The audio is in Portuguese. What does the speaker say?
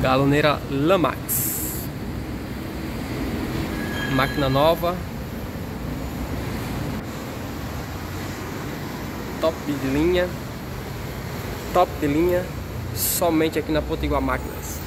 Galoneira Lamax. Máquina nova. Top de linha. Top de linha. Somente aqui na Potiguar Máquinas.